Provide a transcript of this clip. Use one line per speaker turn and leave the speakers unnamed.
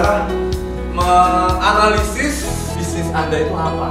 adalah menganalisis bisnis anda itu apa?